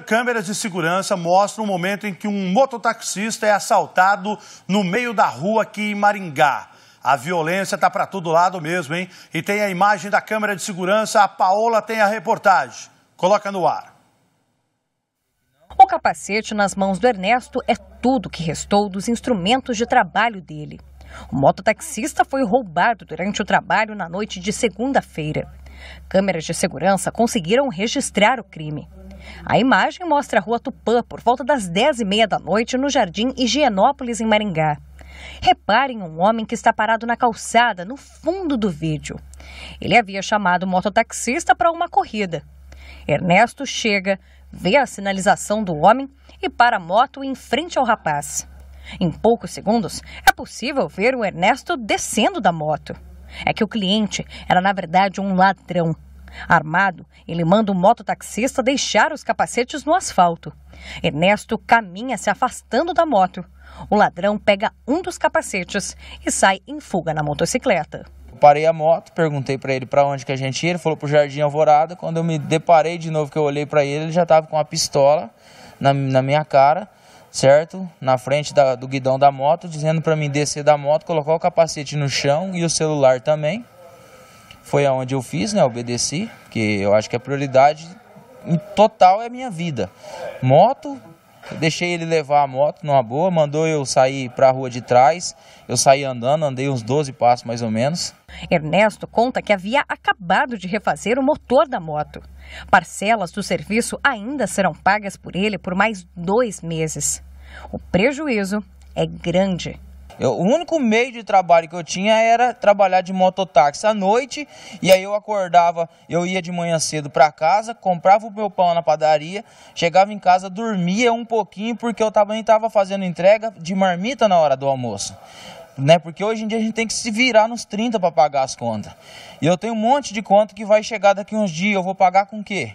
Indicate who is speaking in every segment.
Speaker 1: Câmeras de segurança mostram o momento em que um mototaxista é assaltado no meio da rua aqui em Maringá. A violência está para todo lado mesmo, hein? E tem a imagem da câmera de segurança, a Paola tem a reportagem. Coloca no ar.
Speaker 2: O capacete nas mãos do Ernesto é tudo que restou dos instrumentos de trabalho dele. O mototaxista foi roubado durante o trabalho na noite de segunda-feira. Câmeras de segurança conseguiram registrar o crime. A imagem mostra a rua Tupã por volta das 10h30 da noite no Jardim Higienópolis, em Maringá. Reparem um homem que está parado na calçada, no fundo do vídeo. Ele havia chamado o mototaxista para uma corrida. Ernesto chega, vê a sinalização do homem e para a moto em frente ao rapaz. Em poucos segundos, é possível ver o Ernesto descendo da moto. É que o cliente era, na verdade, um ladrão. Armado, ele manda o mototaxista deixar os capacetes no asfalto. Ernesto caminha se afastando da moto. O ladrão pega um dos capacetes e sai em fuga na motocicleta.
Speaker 3: Parei a moto, perguntei para ele para onde que a gente ia, ele falou pro Jardim Alvorada. Quando eu me deparei de novo que eu olhei para ele, ele já estava com uma pistola na, na minha cara, certo? Na frente da, do guidão da moto, dizendo para mim descer da moto, colocar o capacete no chão e o celular também. Foi aonde eu fiz, né? Obedeci, porque eu acho que a prioridade em total é a minha vida. Moto, deixei ele levar a moto numa boa, mandou eu sair para a rua de trás. Eu saí andando, andei uns 12 passos mais ou menos.
Speaker 2: Ernesto conta que havia acabado de refazer o motor da moto. Parcelas do serviço ainda serão pagas por ele por mais dois meses. O prejuízo é grande.
Speaker 3: Eu, o único meio de trabalho que eu tinha era trabalhar de mototáxi à noite, e aí eu acordava, eu ia de manhã cedo para casa, comprava o meu pão na padaria, chegava em casa, dormia um pouquinho, porque eu também estava fazendo entrega de marmita na hora do almoço. Né? Porque hoje em dia a gente tem que se virar nos 30 para pagar as contas. E eu tenho um monte de conta que vai chegar daqui uns dias, eu vou pagar com o quê?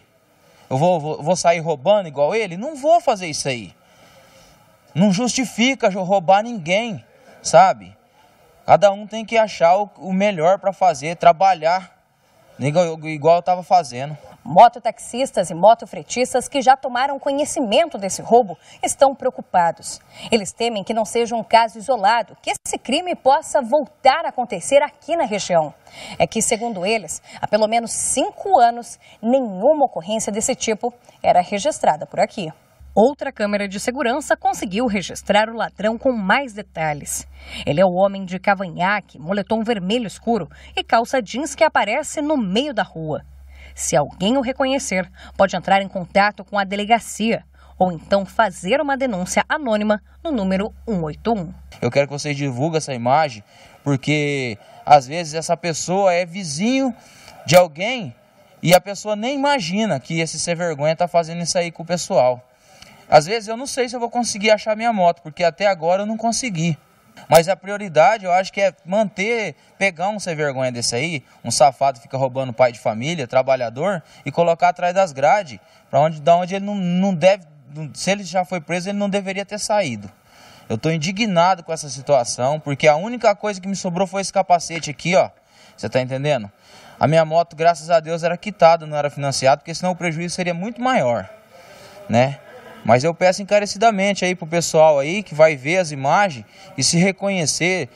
Speaker 3: Eu vou, vou, vou sair roubando igual ele? Não vou fazer isso aí. Não justifica roubar ninguém sabe? Cada um tem que achar o, melhor para fazer, trabalhar, igual, eu estava fazendo.
Speaker 2: Mototaxistas e motofretistas que já tomaram conhecimento desse roubo estão preocupados. Eles temem que não seja um caso isolado, que esse crime possa voltar a acontecer aqui na região. É que, segundo eles, há pelo menos cinco anos, nenhuma ocorrência desse tipo era registrada por aqui. Outra câmera de segurança conseguiu registrar o ladrão com mais detalhes. Ele é o homem de cavanhaque, moletom vermelho escuro e calça jeans que aparece no meio da rua. Se alguém o reconhecer, pode entrar em contato com a delegacia ou então fazer uma denúncia anônima no número 181.
Speaker 3: Eu quero que vocês divulguem essa imagem, porque às vezes essa pessoa é vizinho de alguém e a pessoa nem imagina que esse ser vergonha está fazendo isso aí com o pessoal. Às vezes eu não sei se eu vou conseguir achar minha moto, porque até agora eu não consegui. Mas a prioridade eu acho que é manter, pegar um sem vergonha desse aí, um safado fica roubando pai de família, trabalhador, e colocar atrás das grades, para onde, da onde ele não, não deve, se ele já foi preso, ele não deveria ter saído. Eu estou indignado com essa situação, porque a única coisa que me sobrou foi esse capacete aqui, ó. Você está entendendo? A minha moto, graças a Deus, era quitada, não era financiada, porque senão o prejuízo seria muito maior, né? Mas eu peço encarecidamente aí pro pessoal aí que vai ver as imagens e se reconhecer,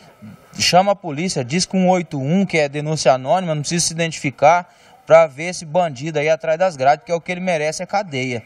Speaker 3: chama a polícia, diz com 181 que é denúncia anônima, não precisa se identificar, para ver esse bandido aí atrás das grades, que é o que ele merece é cadeia.